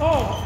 Oh,